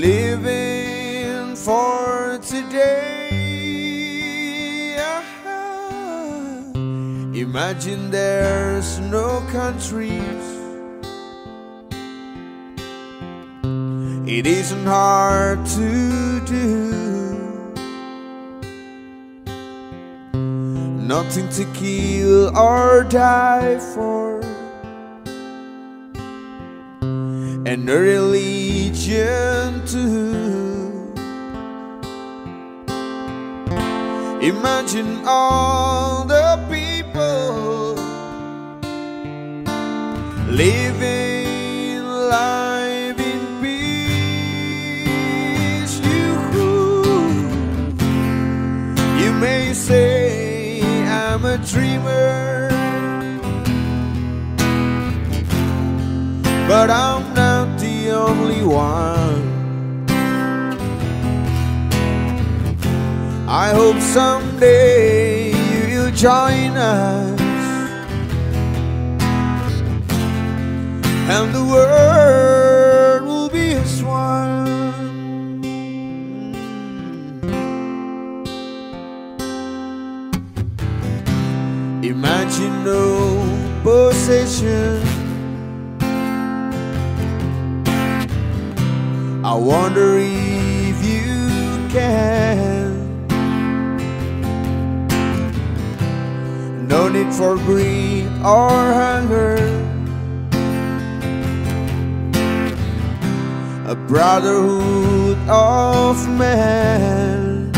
living for today. Imagine there's no countries. It isn't hard to do. Nothing to kill or die for. And a religion too. Imagine all the people living life in peace. You, you may say I'm a dreamer, but I'm only one. I hope someday you'll join us and the world will be as one. Imagine no possession. I wonder if you can. No need for greed or hunger. A brotherhood of men.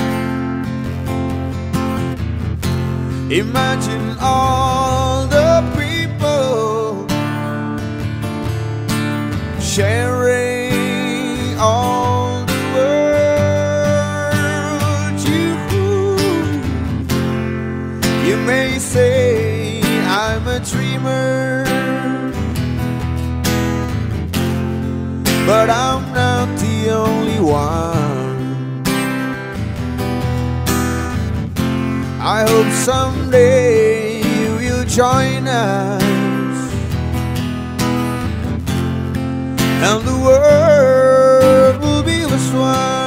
Imagine all the people sharing but I'm not the only one. I hope someday you will join us and the world will be as one.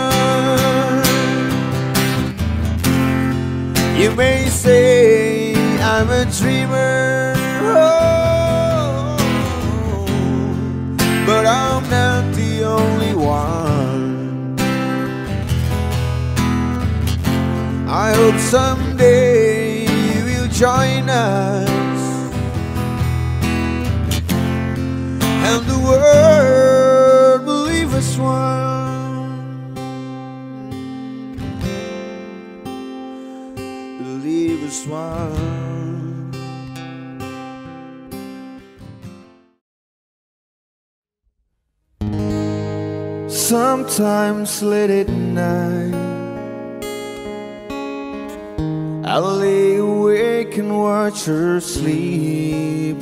You may say I'm a dreamer, oh, but I'm not one. I hope someday you will join us and the world leave us one. Leave us one. Sometimes late at night I'll lay awake and watch her sleeping.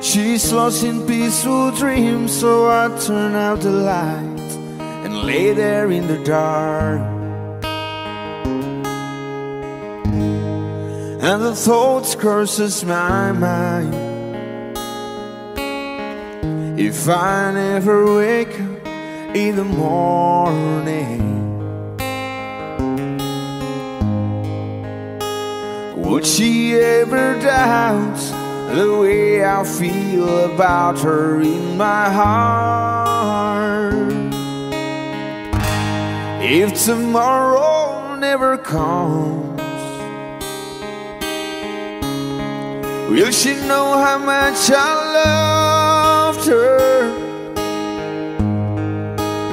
She's lost in peaceful dreams, so I turn out the light and lay there in the dark. And the thoughts crosses my mind. If I never wake up in the morning. Would she ever doubt the way I feel about her in my heart? If tomorrow never comes, will she know how much I loved her?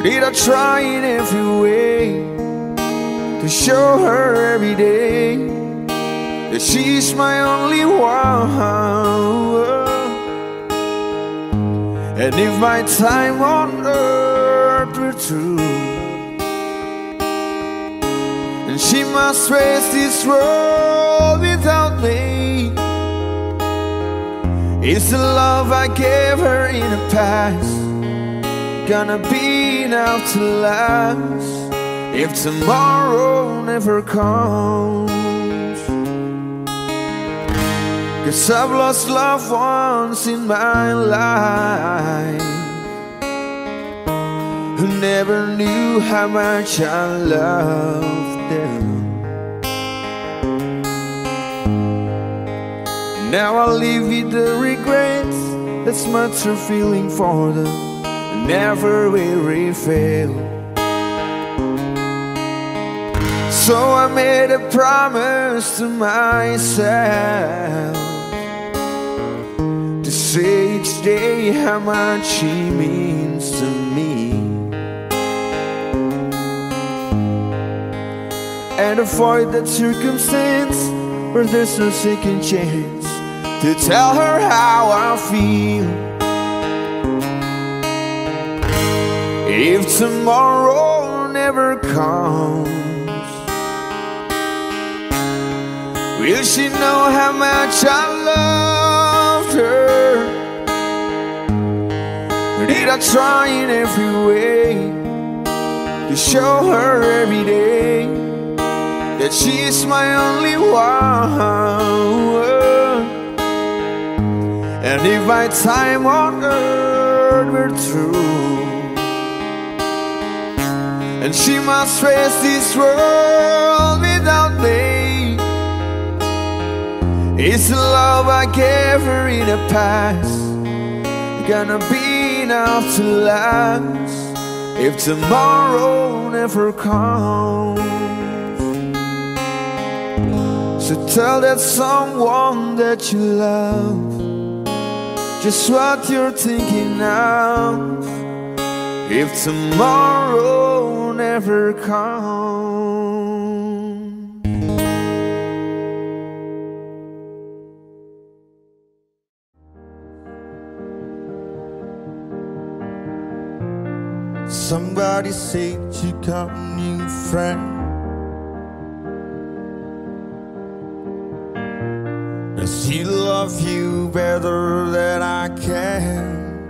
Did I try in every way to show her every day that she's my only one. And if my time on earth were true, and she must face this world without is the love I gave her in the past. Gonna be enough to last. If tomorrow never comes? Cause I've lost loved ones in my life Who never knew how much I loved Now I live with the regrets. That's much a feeling for them. Never will fail. So I made a promise to myself. To say each day how much she means to me. And avoid that circumstance where there's no second chance To tell her how I feel If tomorrow never comes Will she know how much I loved her did I try in every way to show her every day that she's my only one? If my time on earth were through, and she must face this world without me, is the love I gave her in the past gonna be enough to last if tomorrow never comes. So tell that someone that you love just what you're thinking now if tomorrow never comes. Somebody said you got a new friend. Does he love you better than I can?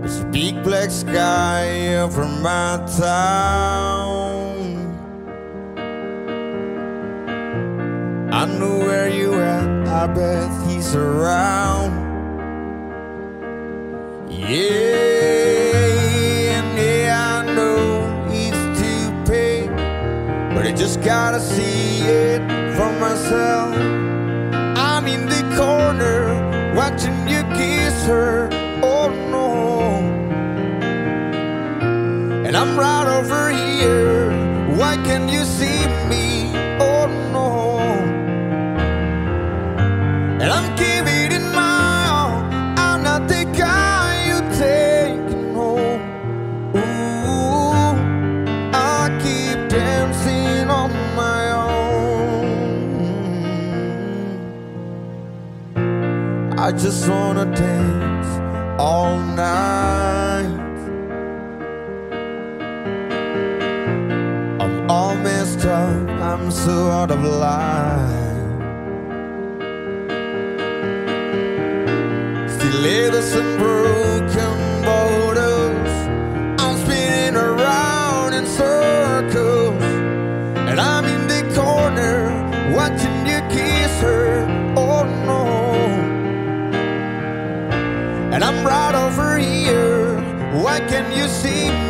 There's a big black sky over my town. I know where you at, I bet he's around. Yeah, but I just gotta see it for myself. I'm in the corner watching you kiss her. Oh no, and I'm right over here. Why can't you see me? Oh no, and I'm giving. I just wanna dance all night. I'm all messed up, I'm so out of line. And broken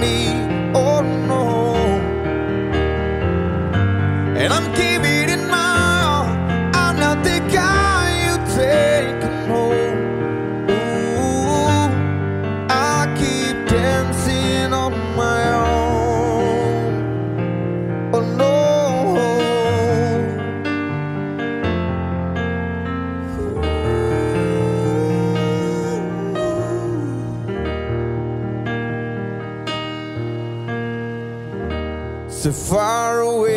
me? far away.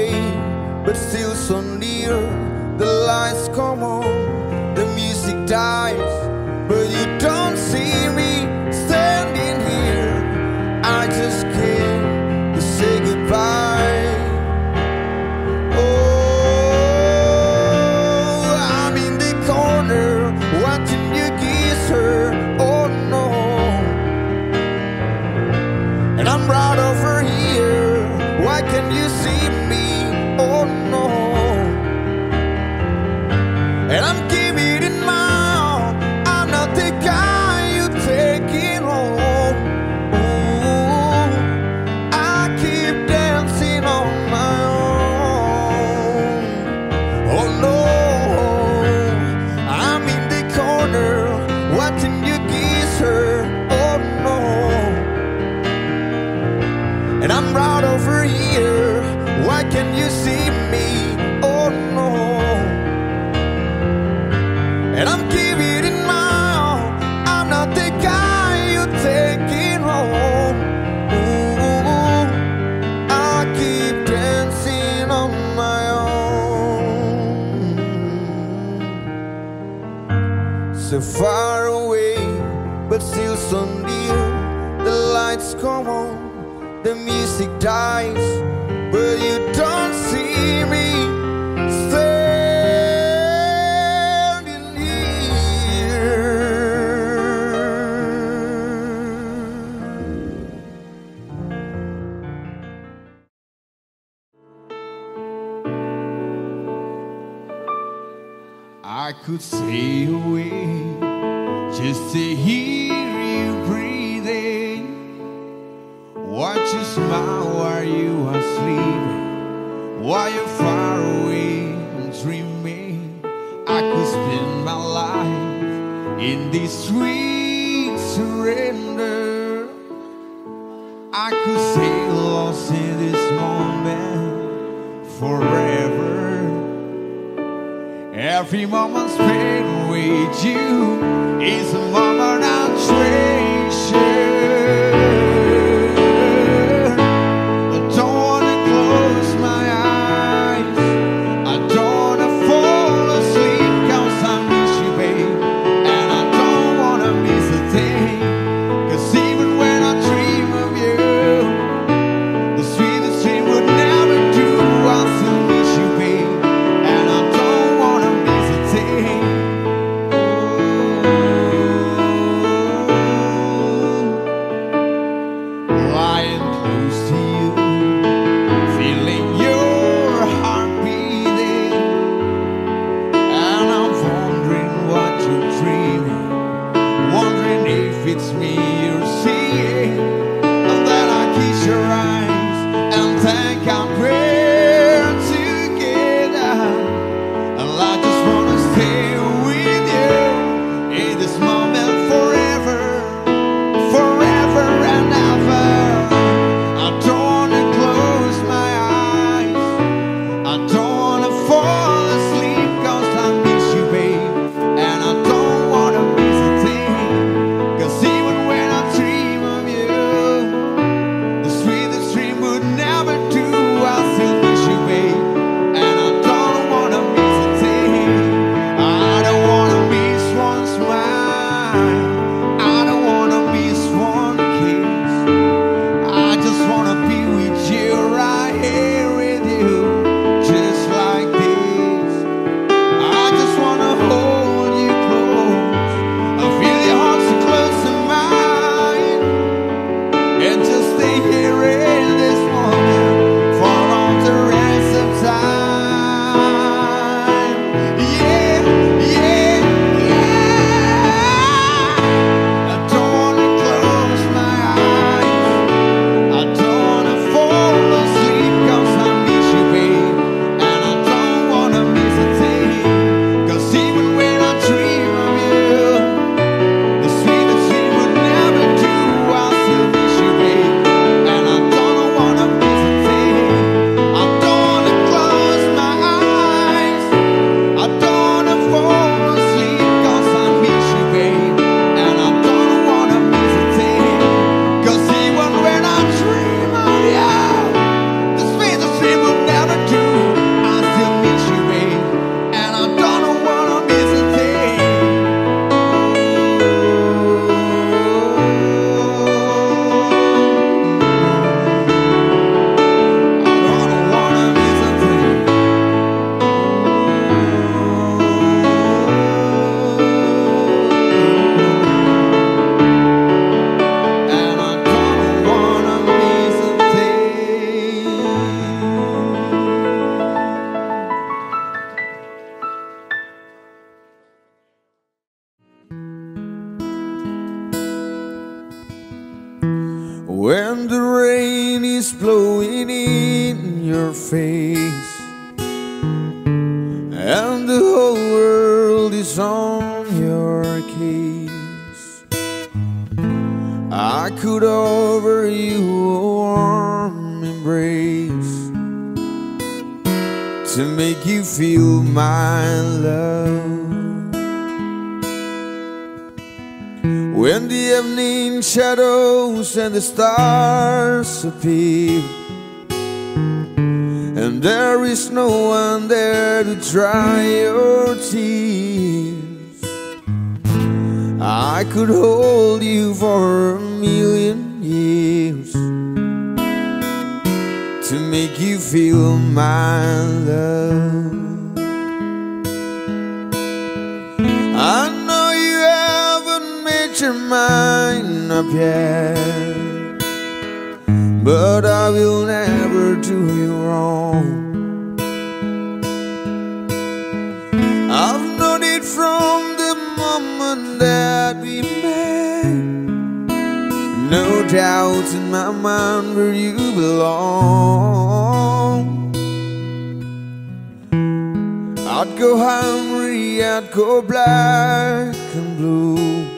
so far away, but still so near. The lights come on, the music dies, but you don't see me standing here. I could see you on your keys. I could offer you a warm embrace to make you feel my love. When the evening shadows and the stars appear, and there is no one there to dry your tears, I could hold you for a million years to make you feel my love. I know you haven't made your mind up yet, but I will never do you wrong. I've known it from the moment that we met. No doubt in my mind where you belong. I'd go hungry, I'd go black and blue.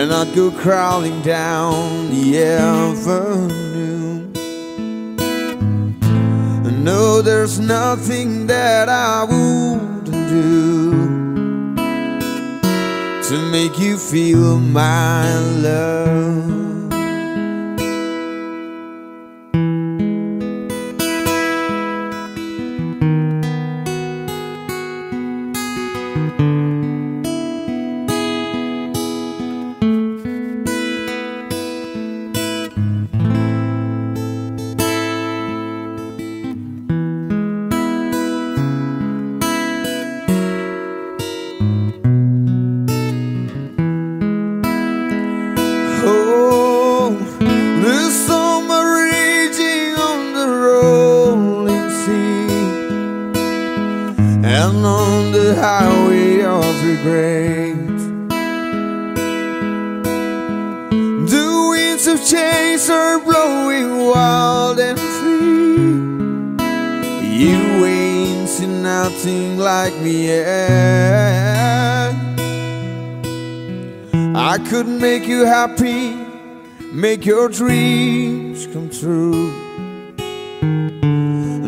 And I'd go crawling down the avenue. I know there's nothing that I wouldn't do to make you feel my love. And on the highway of regret. The winds of change are blowing wild and free. You ain't seen nothing like me yet. I could make you happy, make your dreams come true.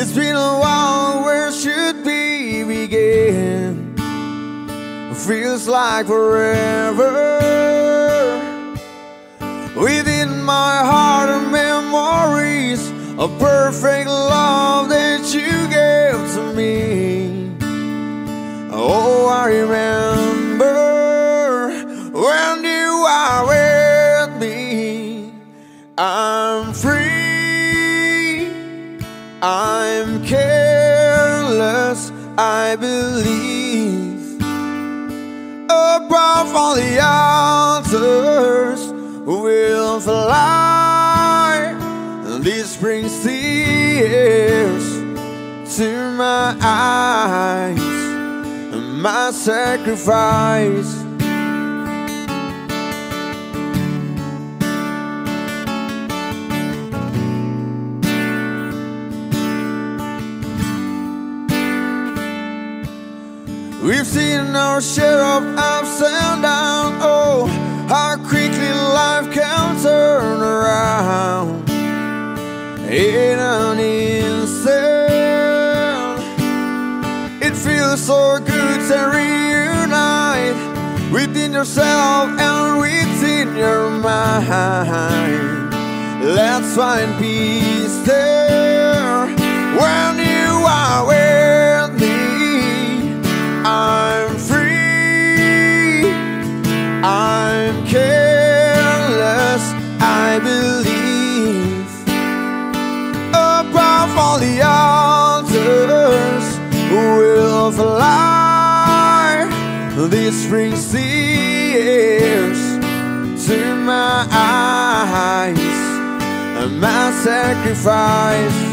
It's been a while, where should we begin? Feels like forever. Within my heart are memories of perfect love that you gave to me. Oh, I remember when you are with me. I'm free, I'm careless, I believe. Above all the others will fly. This brings tears to my eyes, my sacrifice. We've seen our share of ups and downs. Oh, how quickly life can turn around in an instant. It feels so good to reunite within yourself and within your mind. Let's find peace there I'm free. I'm careless. I believe above all the others with light. This brings tears to my eyes. My sacrifice.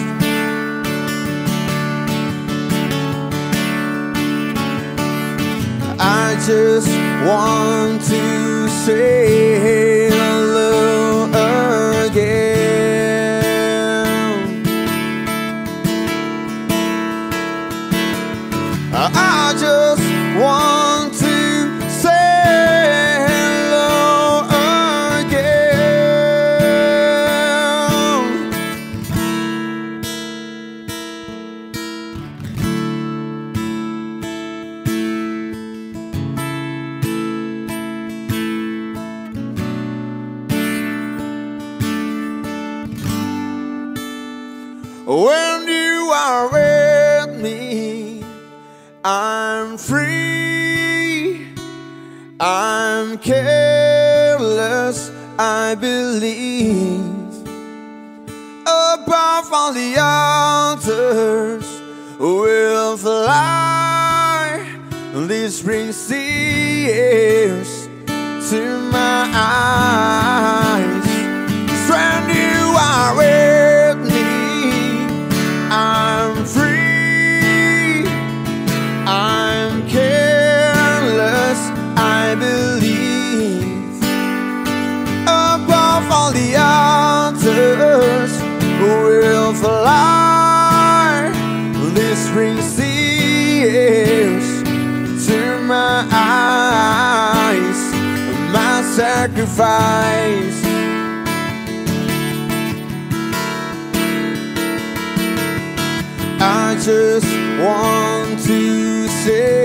I just want to say I'm careless, I believe. Above all the altars will fly. This brings tears to my eyes. When you sacrifice. I just want to say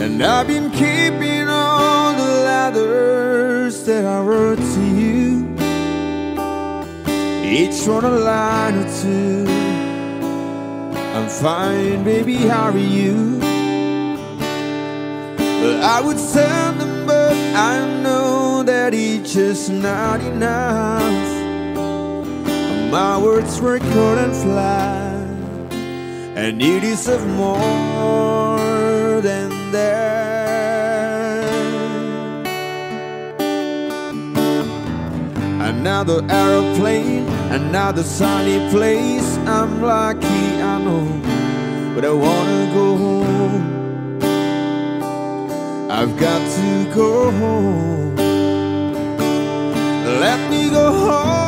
And I've been keeping all the letters that I wrote to you. Each one a line or two. I'm fine, baby, how are you? I would send them, but I know that it's just not enough. My words were cold and flat, and you deserve more Another aeroplane, another sunny place. I'm lucky, I know, but I wanna go home. I've got to go home. Let me go home.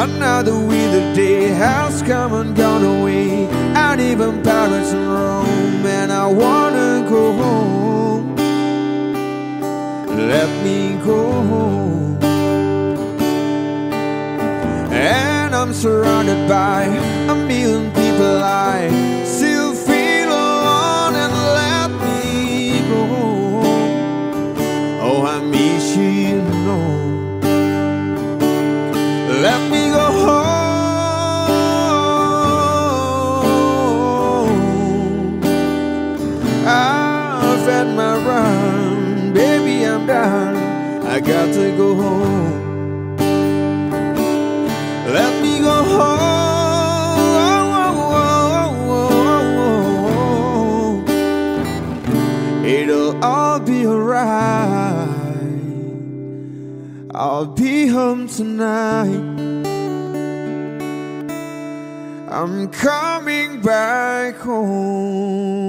Another winter day has come and gone away. And even Paris and Rome And I wanna go home. Let me go home. And I'm surrounded by a million people I tonight. I'm coming back home.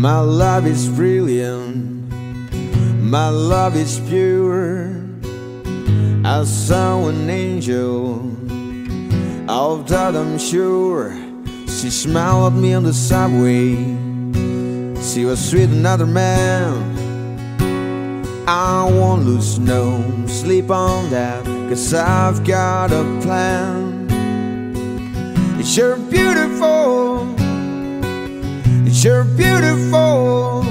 My love is brilliant, my love is pure. I saw an angel, of that I'm sure. She smiled at me on the subway. She was with another man. I won't lose no sleep on that, cause I've got a plan. It's sure beautiful. Sure beautiful.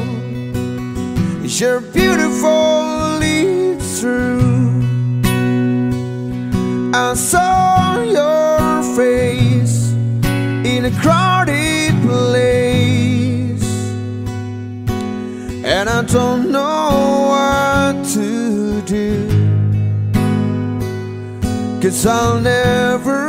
It's sure beautiful. It's true. I saw your face in a crowded place, and I don't know what to do. Cause I'll never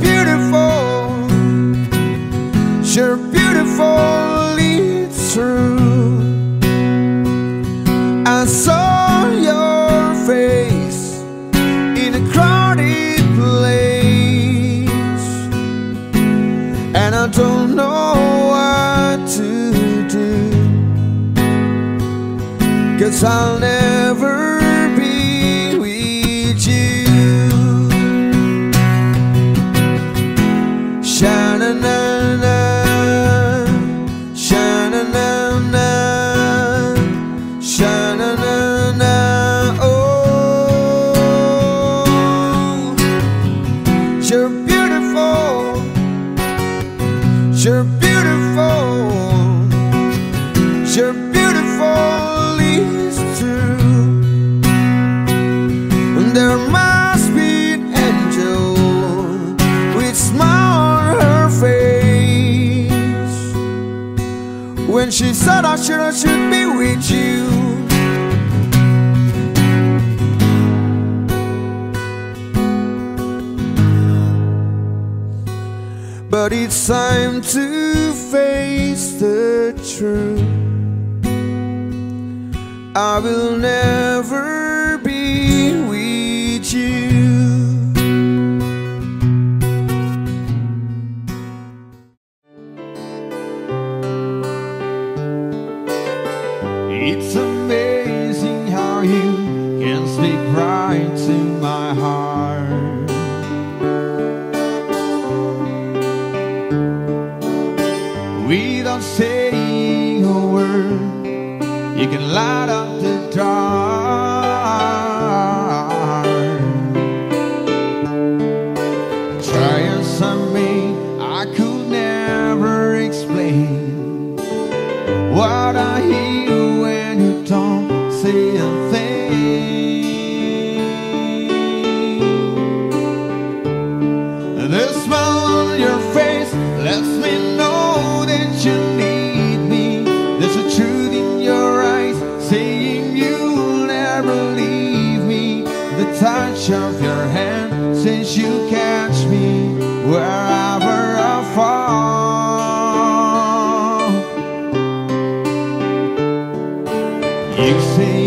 you're beautiful, it's true. I saw your face in a crowded place, and I don't know what to do. Cause I'll never the touch of your hand since you catch me wherever I fall. You see.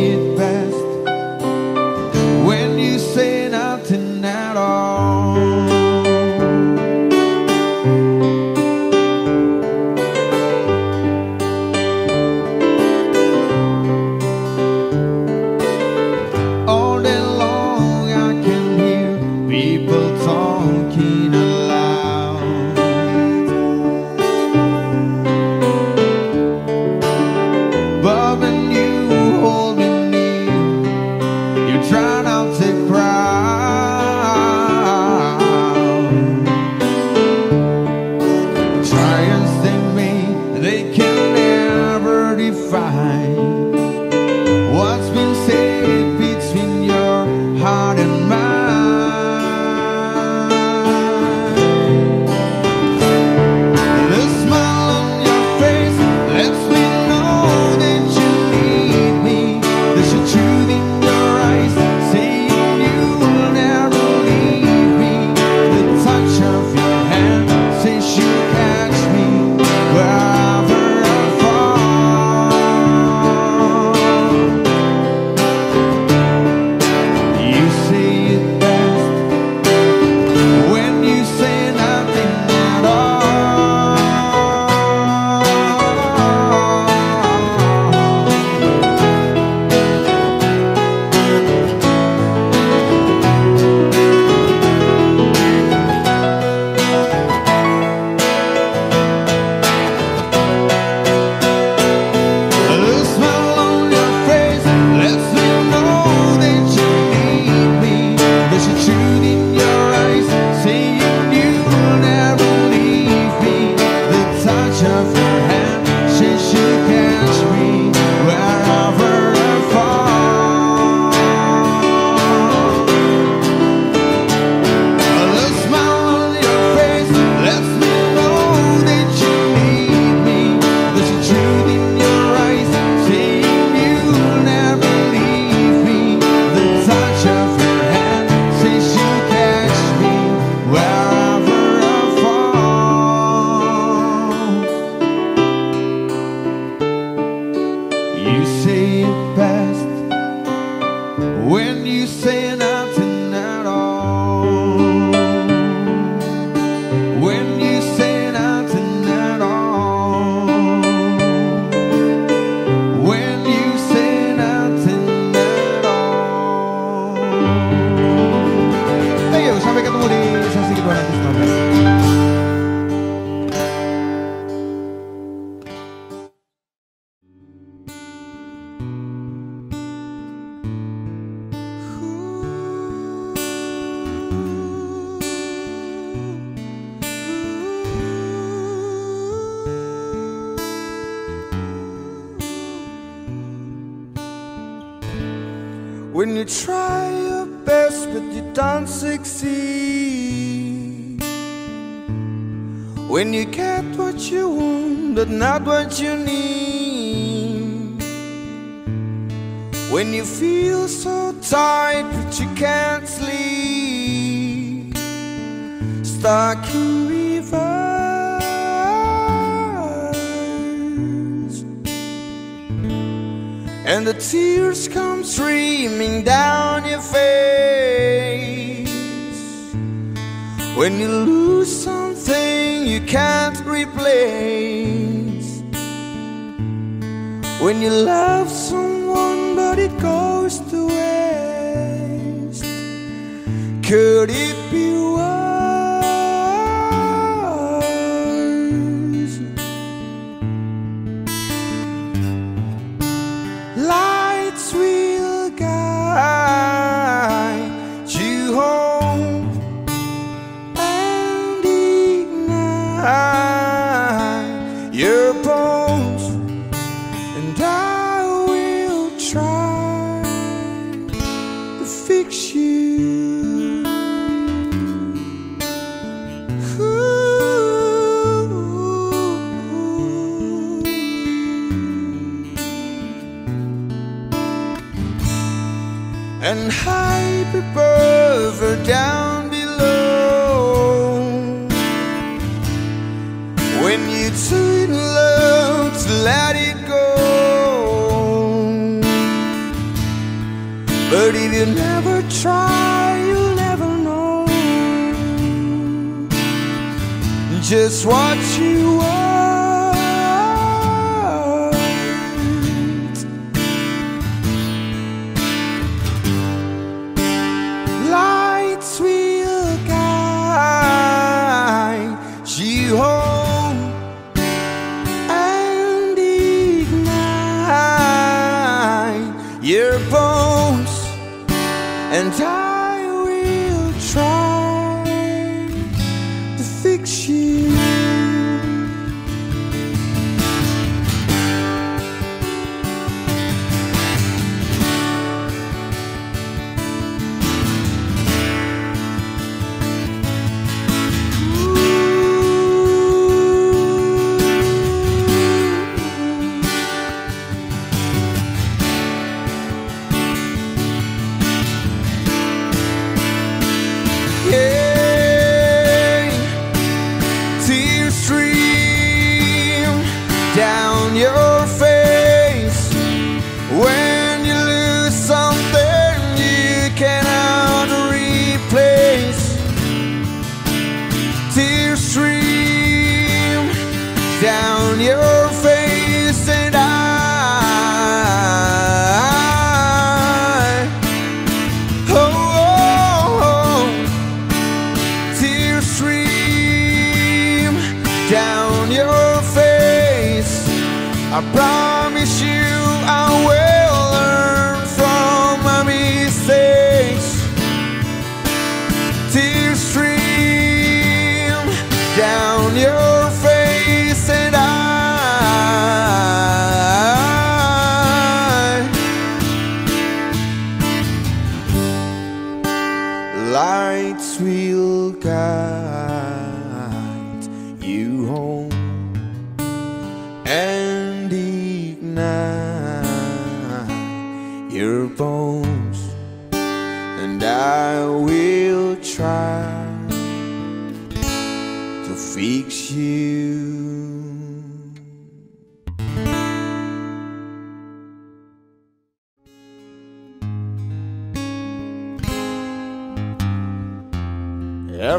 I promise you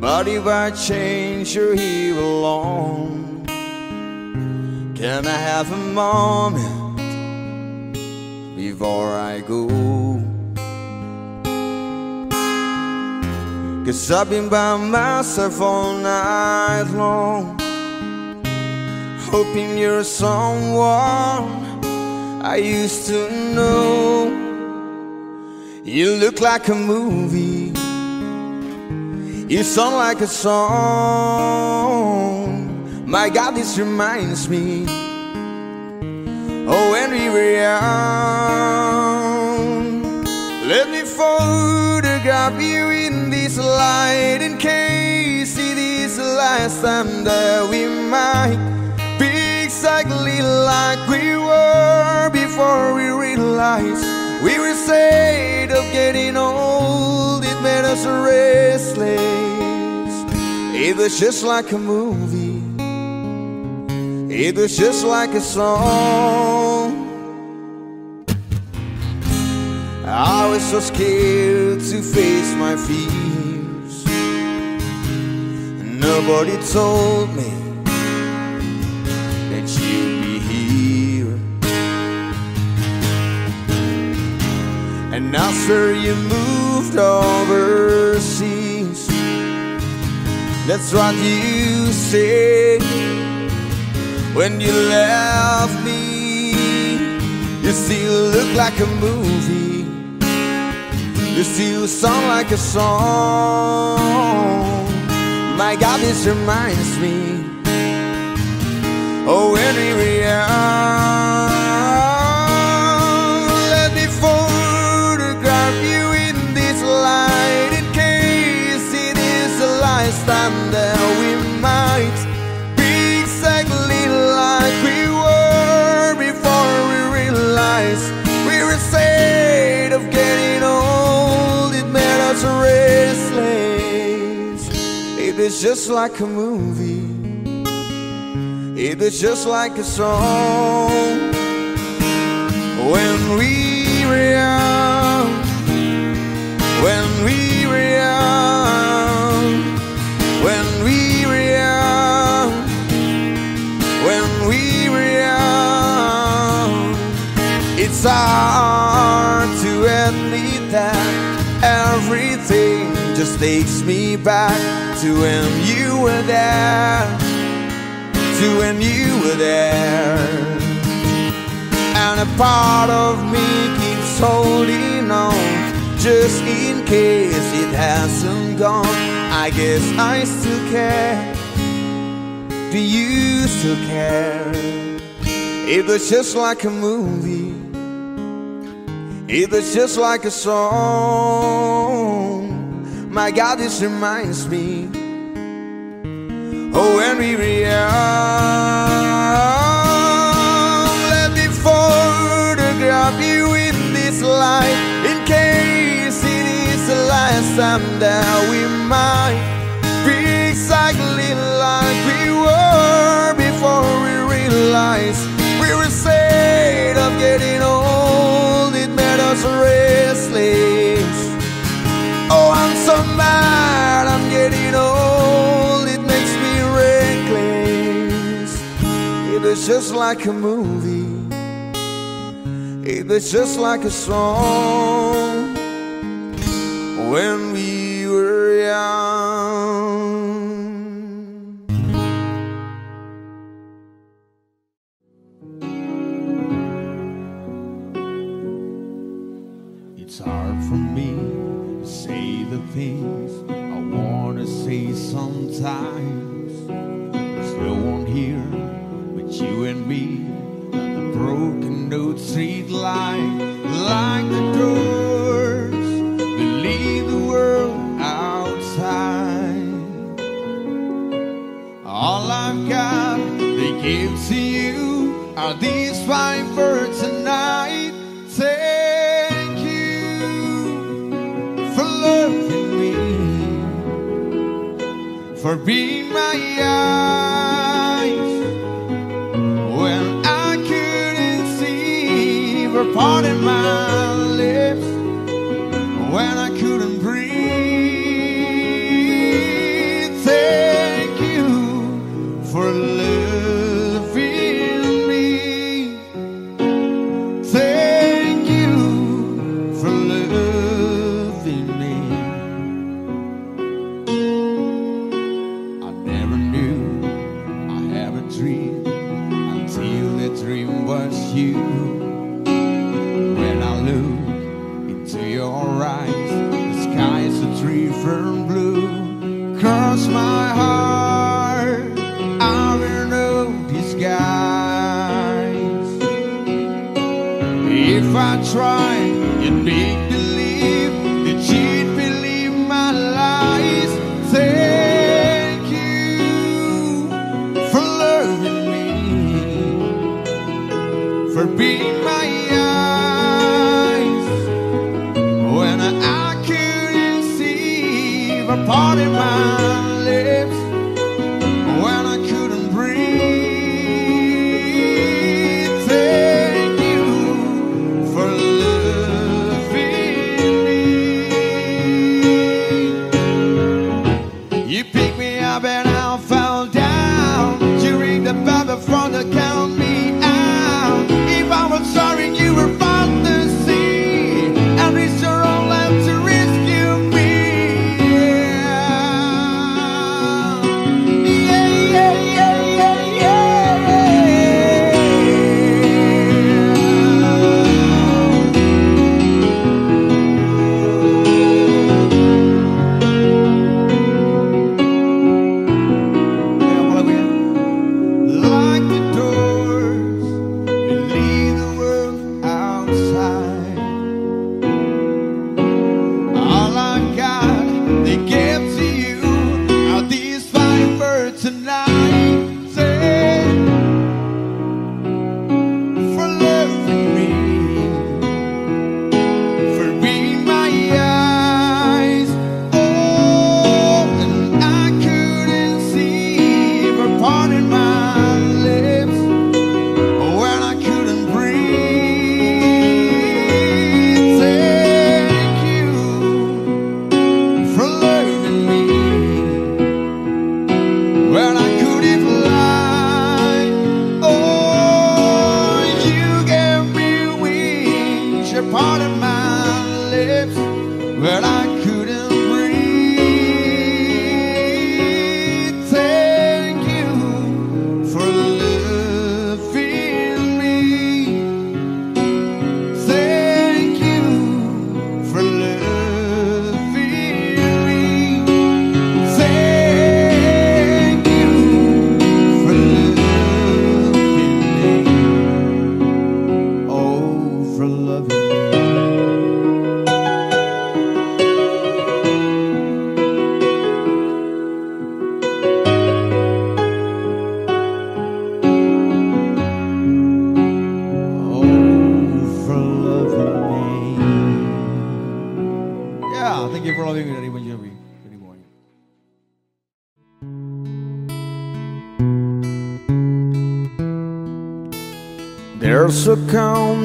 But if I change, you're here alone. Can I have a moment before I go? Cause I've been by myself all night long, hoping you're someone I used to know. You look like a movie. You sound like a song. My God, this reminds me. Oh, when we were young. Let me photograph you in this light in case it is the last time that we might be exactly like we were before we realized we were afraid of getting old. Made us restless. It was just like a movie. It was just like a song. I was so scared to face my fears. Nobody told me that you'd be here. And now, sir, you moved overseas, that's what you said when you left me. You still look like a movie. You still sound like a song. My God, this reminds me. Oh, when we were just like a movie. It was just like a song. When we were young, when we were young, when we were young, when we were young, it's hard to admit that everything just takes me back to when you were there, to when you were there. And a part of me keeps holding on just in case it hasn't gone. I guess I still care. Do you still care? It was just like a movie. It was just like a song. My God, this reminds me. Oh, when we were young, let me photograph you in this light. In case it is the last time that we might be exactly like we were before we realized we were scared of getting mad I'm getting old. It makes me reckless. It was just like a movie. It was just like a song when we were young.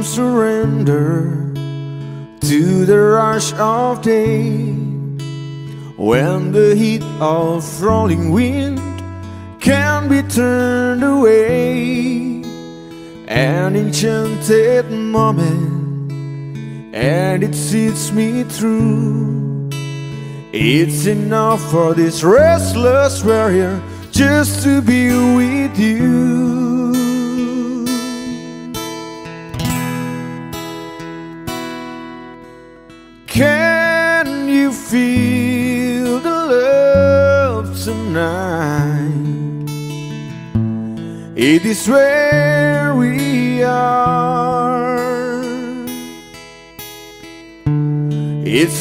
Surrender to the rush of day when the heat of rolling wind can be turned away. An enchanted moment, and it sees me through. It's enough for this restless warrior just to be with you.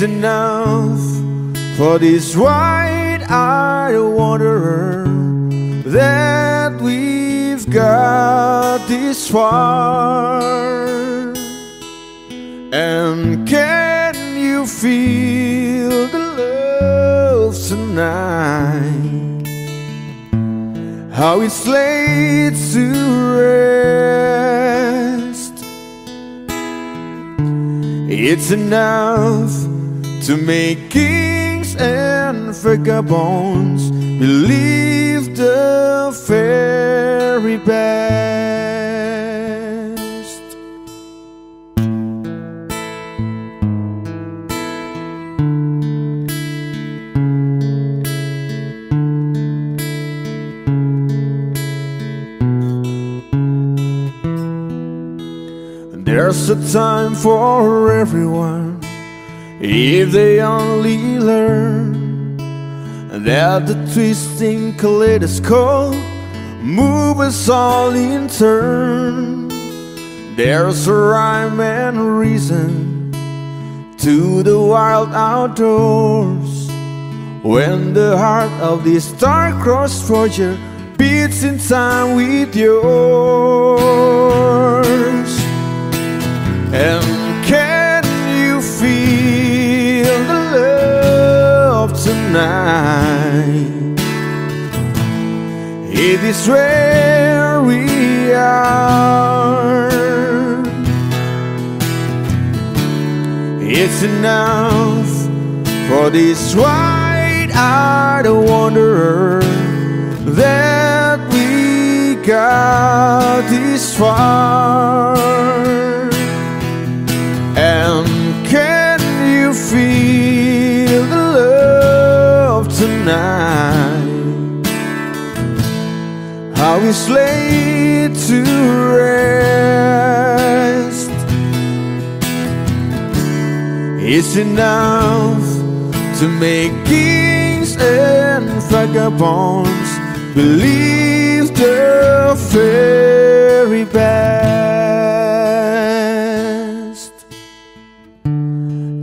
Enough for this wide-eyed wanderer that we've got this far. And can you feel the love tonight? How it's laid to rest. It's enough to make kings and vagabonds believe the very best. There's a time for everyone if they only learn that the twisting kaleidoscope move us all in turn. There's a rhyme and reason to the wild outdoors when the heart of the star-crossed forger beats in time with yours. And tonight? It is where we are. It's enough for this wide-eyed wanderer that we got this far. Tonight? How it's laid to rest. It's enough to make kings and vagabonds believe the very best.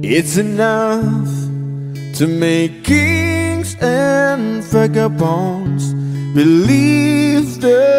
It's enough to make kings and vagabonds believe the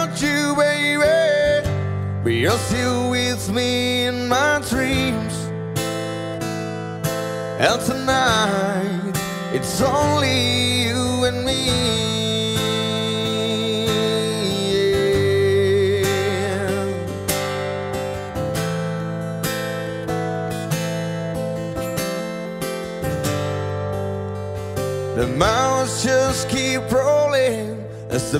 you're still with me in my dreams. And tonight It's only you and me. The mountains just keep rolling as the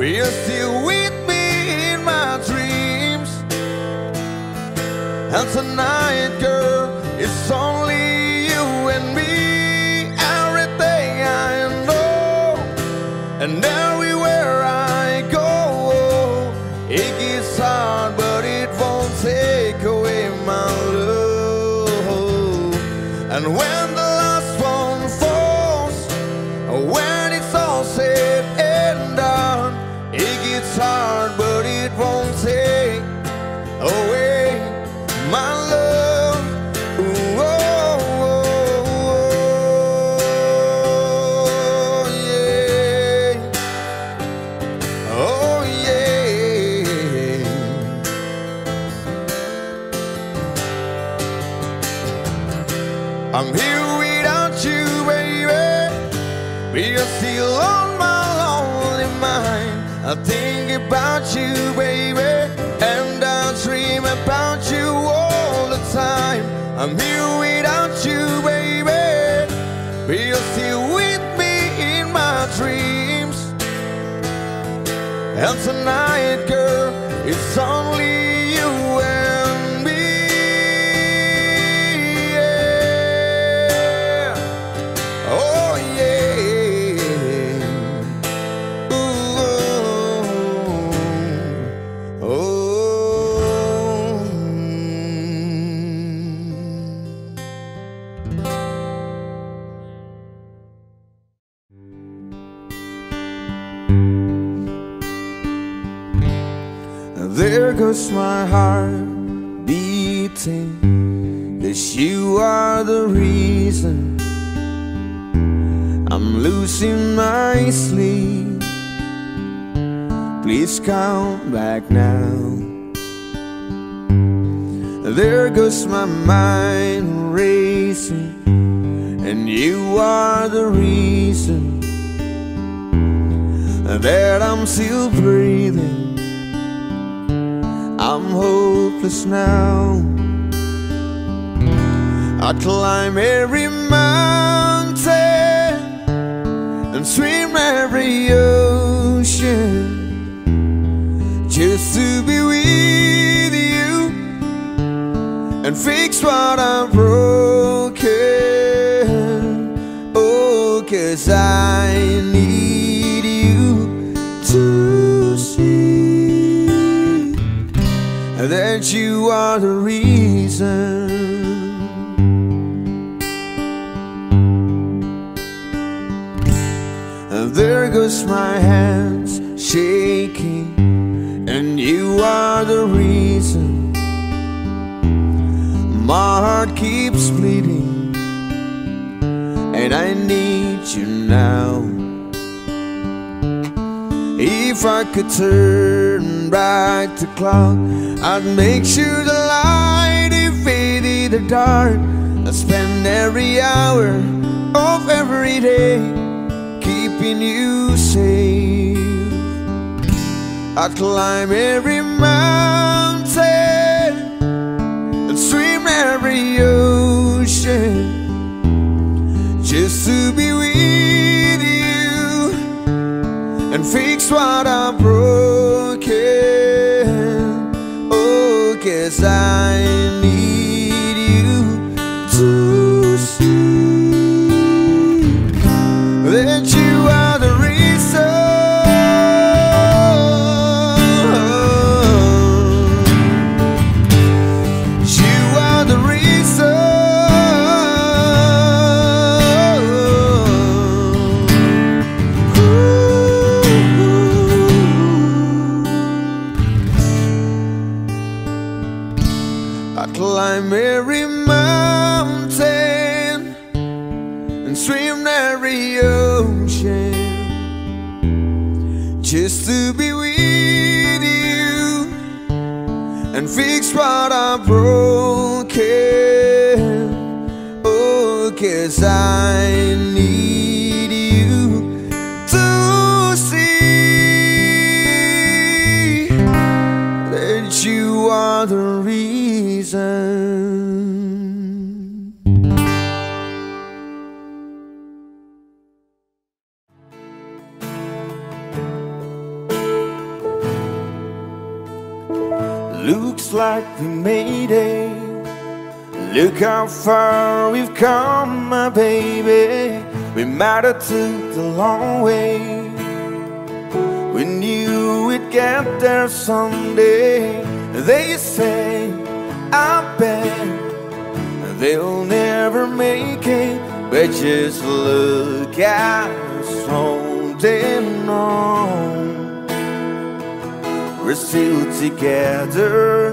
but you're still tonight, sleep. Please come back now. There goes my mind racing, and you are the reason that I'm still breathing. I'm hopeless now. I climb every and swim every ocean just to be with you and fix what I'm broken. Oh, cause I need you to see that you are the reason. Goes my hands shaking, and you are the reason. My heart keeps bleeding, and I need you now. If I could turn back the clock, I'd make sure the light invaded the dark. I spend every hour of every day keeping you safe. I climb every mountain and swim every ocean just to be with you and fix what I'm broken. Oh, cause I swim every ocean just to be with you and fix what I'm broken. Oh, cause I like we made it. Look how far we've come, my baby. We might have took the long way. We knew we'd get there someday. They say, I bet they'll never make it. But just look at us holding on. We're still together,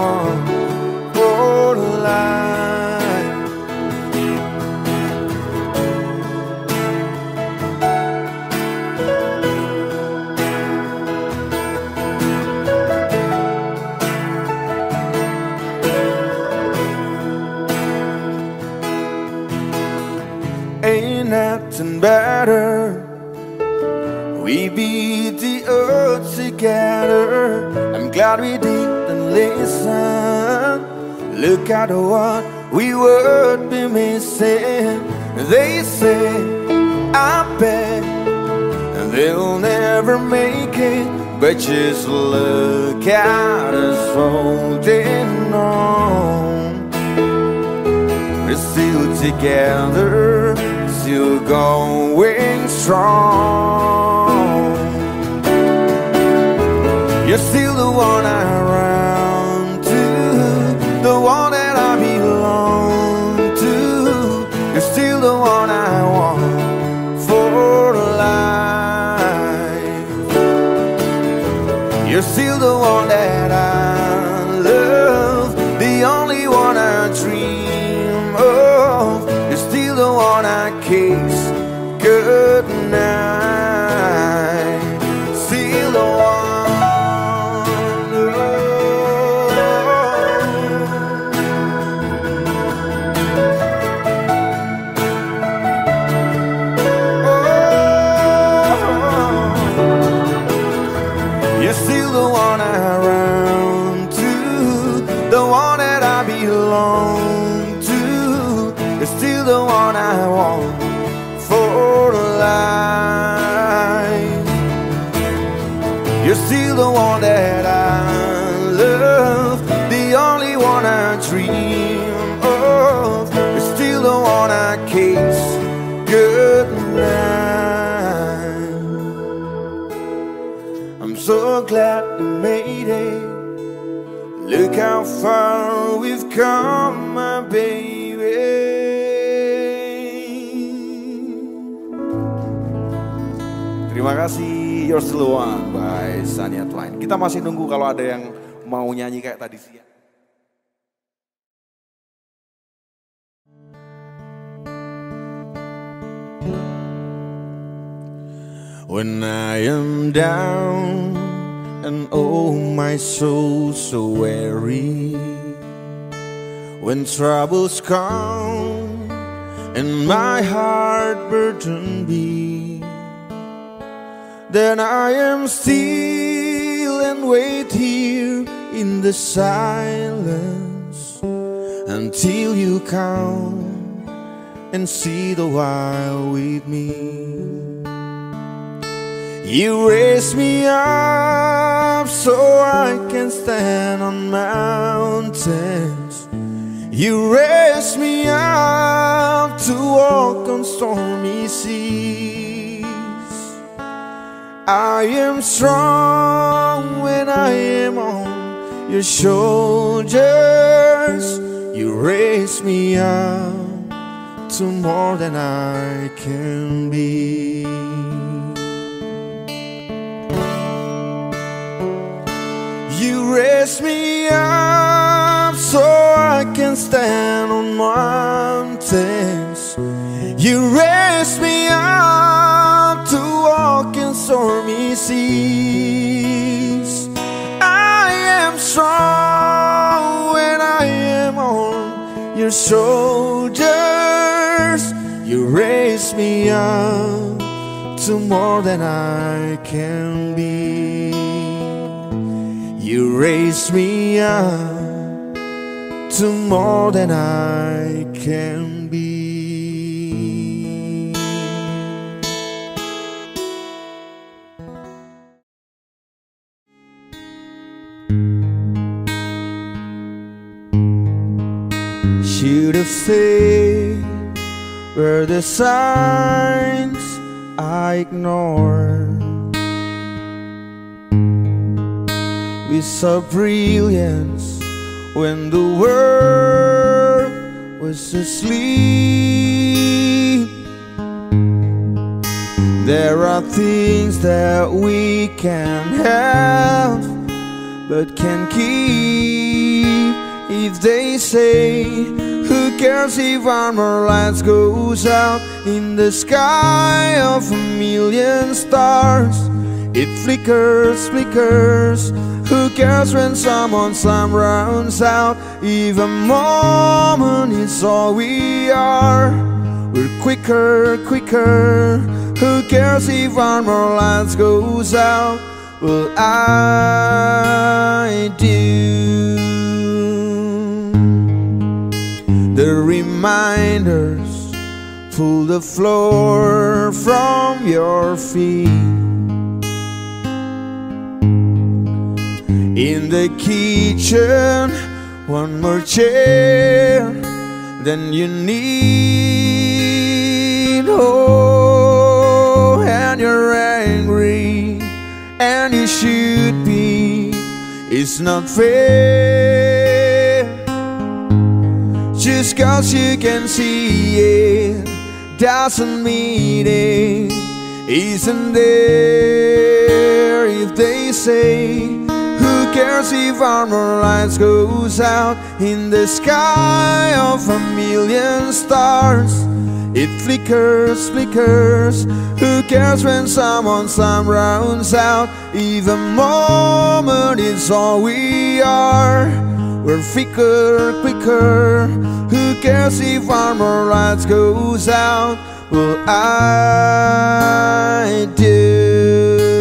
beat the earth together. I'm glad we didn't listen. Look at what we would be missing. They say, I bet they'll never make it. But just look at us holding on. We're still together, still going strong. You're still the one I come, my baby. Terima kasih You're Still the One by Sania Twain. Kita masih nunggu kalau ada yang mau nyanyi kayak tadi siang. When I am down and oh my soul so weary When troubles come and my heart burden be Then I am still and wait here in the silence Until you come and see the while with me you raise me up so I can stand on mountains. You raise me up to walk on stormy seas. I am strong when I am on your shoulders. You raise me up to more than I can be. You raise me up so I can stand on mountains. You raise me up to walk in stormy seas. I am strong when I am on your shoulders. You raise me up to more than I can be. You raise me up to more than I can be. Should have stayed where the signs I ignored. We saw brilliance when the world was asleep. There are things that we can have but can keep if they say who cares if armor lights goes out in the sky of a million stars it flickers flickers. Who cares when someone's time runs out? Even moment is all we are. We're quicker quicker. Who cares if armor lights goes out? Well I do. The reminders pull the floor from your feet in the kitchen one more chair than you need oh and you're angry and you should be. It's not fair. Just cause you can see it doesn't mean it isn't there. If they say who cares if armor lights goes out in the sky of a million stars? It flickers, flickers. Who cares when someone's time runs out? Even moment is all we are We're thicker, quicker. Who cares if armor lights goes out? Well, I do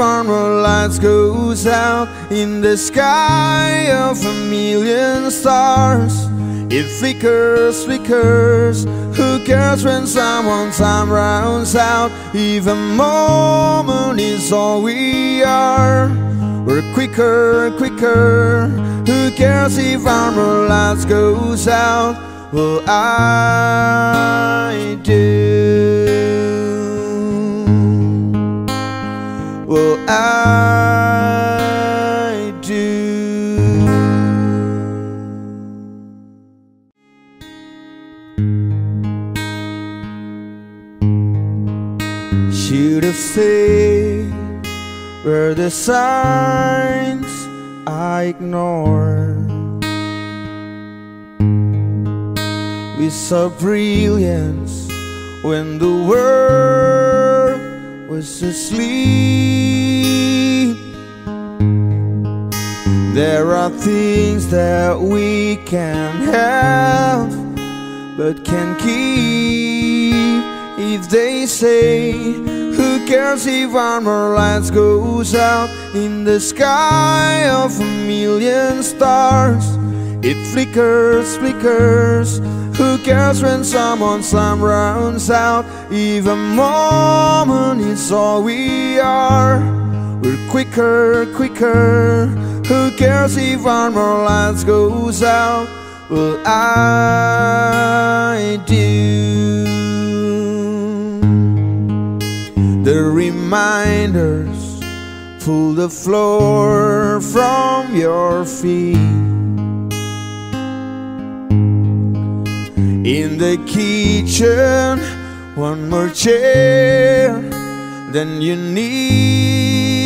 armor lights goes out in the sky of a million stars? It flickers, flickers. Who cares when someone's time runs out? Even moment is all we are. We're quicker, quicker. Who cares if armor lights goes out? Well, I do. I do. Should have stayed where the signs I ignored. We saw brilliance when the world was asleep. There are things that we can have but can keep if they say who cares if armor lights goes out in the sky of a million stars? It flickers, flickers. Who cares when someone some runs out? Even moment is all we are. We're quicker, quicker. Who cares if armor lights goes out? Well, I do. The reminders pull the floor from your feet. In the kitchen, one more chair than you need.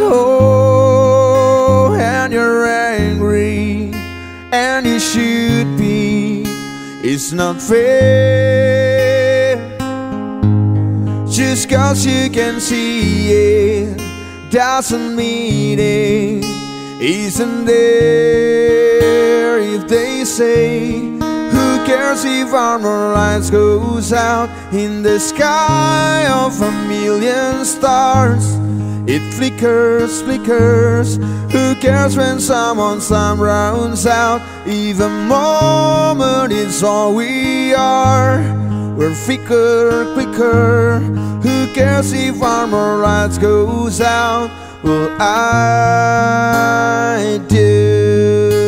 Oh, and you're angry, and you should be. It's not fair. Just cause you can see it doesn't mean it isn't there. If they say, cares if armor lights goes out in the sky of a million stars? It flickers, flickers. Who cares when someone some rounds out? Even moment is all we are. We're thicker, quicker. Who cares if armor lights goes out? Well, I do.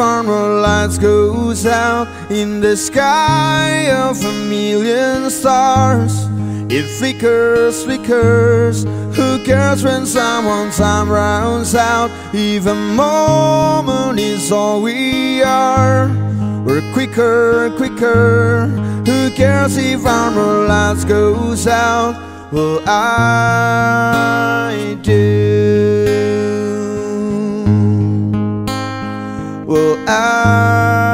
Armor lights goes out in the sky of a million stars? It flickers, flickers. Who cares when someone's time runs out? Even moment is all we are. We're quicker, quicker. Who cares if armor lights goes out? Well, I do. I